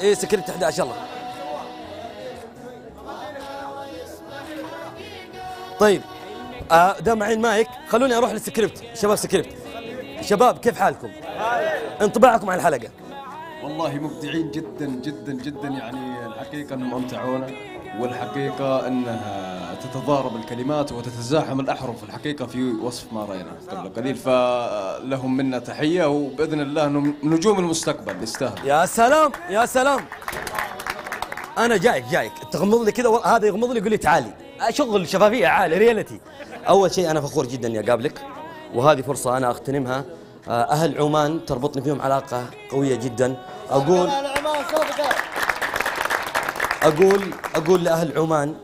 إيه سكريبت 11 يلا. طيب آه دام معي المايك خلوني أروح للسكريبت. شباب سكريبت. شباب كيف حالكم؟ انطباعكم عن الحلقة. والله مبدعين جدا جدا جدا. يعني الحقيقة إنهم أمتعونا والحقيقة إنها تتضارب الكلمات وتتزاحم الأحرف. الحقيقة في وصف ما راينا قبل قليل. فلهم منا تحية وبإذن الله نجوم المستقبل يستاهل يا سلام يا سلام. أنا جايك جايك. تغمض لي كذا هذا يغمض لي يقول لي تعالي. شغل شفافية عالي ريالتي أول شيء أنا فخور جدا اني اقابلك وهذه فرصة أنا اغتنمها أهل عمان تربطني فيهم علاقة قوية جدا. أقول أقول أقول لأهل عمان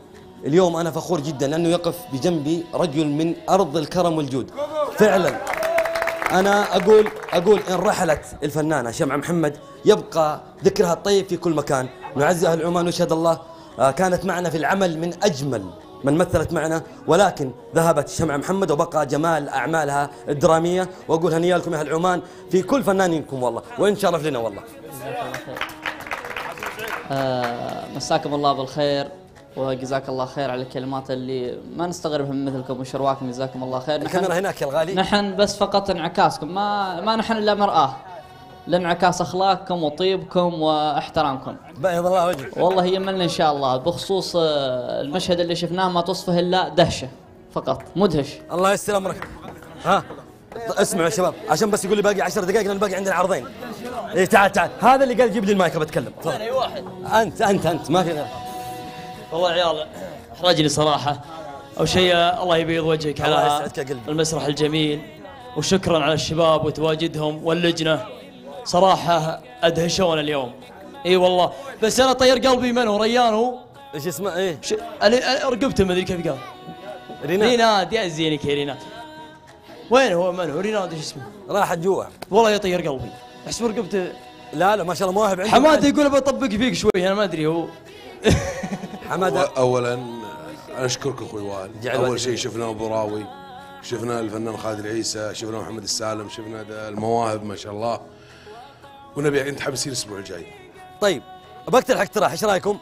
اليوم أنا فخور جدا لأنه يقف بجنبي رجل من أرض الكرم والجود. فعلا. أنا أقول أقول إن رحلت الفنانة شمعة محمد يبقى ذكرها الطيب في كل مكان. نعزي أهل عمان ويشهد الله آه، كانت معنا في العمل من أجمل من مثلت معنا ولكن ذهبت شمعه محمد وبقى جمال أعمالها الدرامية. وأقول هنيا لكم يا أهل عمان في كل فنانينكم والله وإن شرف لنا والله. آه، مساكم الله بالخير وجزاك الله خير على الكلمات اللي ما نستغربها من مثلكم وشرواكم جزاكم الله خير. الكاميرا هناك يا الغالي. نحن بس فقط انعكاسكم ما ما نحن إلا مرآة. لانعكاس أخلاقكم وطيبكم وإحترامكم. بيض الله وجهك. والله يملنا إن شاء الله. بخصوص آه، المشهد اللي شفناه ما توصفه إلا دهشة فقط مدهش. الله يستر أمرك. ها؟ اسمعوا يا شباب عشان بس يقول لي باقي 10 دقائق لأن باقي عندنا عرضين. إيه تعال تعال. هذا اللي قال جيب لي المايك بتكلم أي واحد. أنت أنت أنت ما في غير. والله عيال احرجني صراحة. أول شيء الله يبيض وجهك على. المسرح الجميل. وشكرا على الشباب وتواجدهم واللجنة. صراحة ادهشونا اليوم. إي والله. بس أنا طير قلبي من هو ريان هو إيش اسمه؟ إيه. ش... أنا- رقبته ما أدري كيف قال. ريناد. ريناد. يا زينك يا ريناد. وين هو من هو ريناد إيش اسمه؟ راحت جوا. والله يطير قلبي. أحسب رقبته. لا لا ما شاء الله مواهب عندك حماده يقول بطبق فيك شوي أنا ما أدري هو. حماده اولا أنا أشكرك أخوي وائل أول شيء شفنا أبو راوي شفنا الفنان خالد العيسى شفنا محمد السالم شفنا المواهب ما شاء الله. ونبي أنت حاب يصير الأسبوع الجاي. طيب بقترح اقتراح إيش رأيكم؟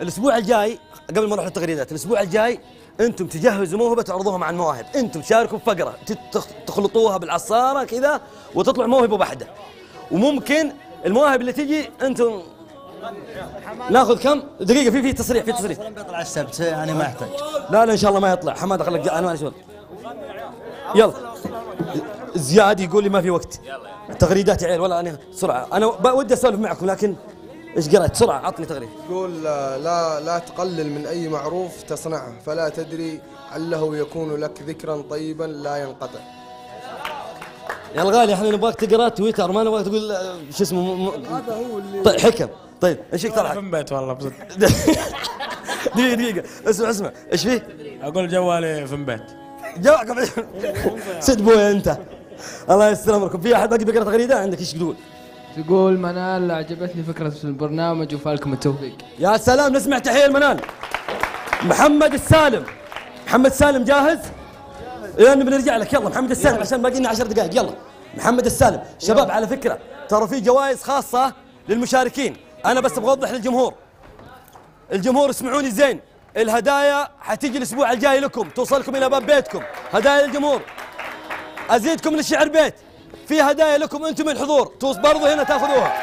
الأسبوع الجاي قبل ما نروح للتغريدات الأسبوع الجاي أنتم تجهزوا موهبة تعرضوها مع المواهب. أنتم تشاركوا في فقرة تت- تخلطوها بالعصارة كذا وتطلع موهبة واحدة. وممكن المواهب اللي تجي أنتم ناخذ كم؟ دقيقة في في تصريح في تصريح. بيطلع السبت أنا ما أحتاج. لا لا إن شاء الله ما يطلع. حماد خليك أنا ما شغل يلا. زياد يقول لي ما في وقت. تغريدات يا عيال ولا أنا بسرعة أنا ودي أسولف معكم لكن إيش قرأت؟ بسرعة عطني تغريدة. يقول لا, لا لا تقلل من أي معروف تصنعه فلا تدري عله يكون لك ذكرا طيبا لا ينقطع. يا الغالي إحنا نبغاك تقرأ تويتر ما نبغاك تقول آه، شو اسمه م... هذا هو اللي طيب حكم. طيب إيش اقترحك؟ بيت والله بصدق. دقيقة دقيقة. اسمع اسمع. إيش فيه؟ أقول جوالي في جوابك سد بويا أنت. الله يستر أمركم. في أحد باقي بيقرأ تغريده عندك إيش تقول؟ تقول منال عجبتني فكرة البرنامج وفالكم التوفيق. يا سلام نسمع تحية المنال محمد السالم. محمد السالم جاهز؟ لأن بنرجع لك. يلا محمد السالم عشان باقي لنا 10 دقائق. يلا. محمد السالم. شباب على فكرة ترى في جوائز خاصة للمشاركين. أنا بس أبغى اوضح للجمهور. الجمهور اسمعوني زين. الهدايا حتيجي الأسبوع الجاي لكم توصلكم إلى باب بيتكم. هدايا للجمهور. أزيدكم للشعر بيت. في هدايا لكم أنتم الحضور. توص برضو هنا تأخذوها.